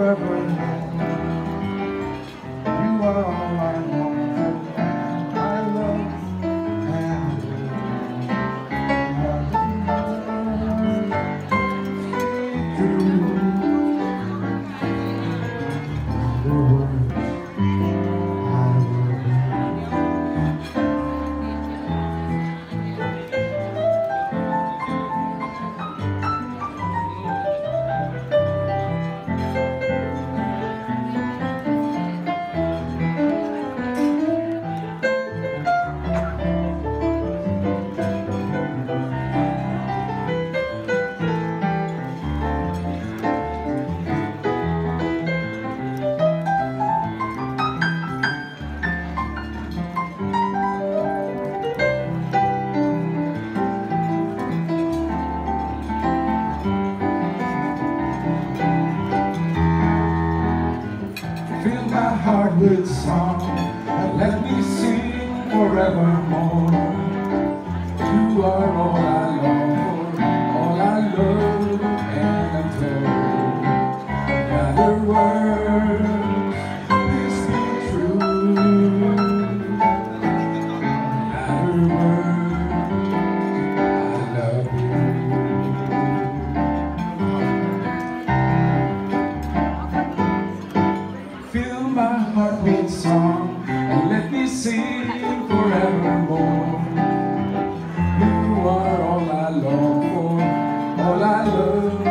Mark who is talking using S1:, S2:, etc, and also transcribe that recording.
S1: sing forever and You are all I want, and I love, and
S2: Fill
S1: my heart with song and let
S2: me sing forevermore. sing forevermore. You are all I long for, all I love.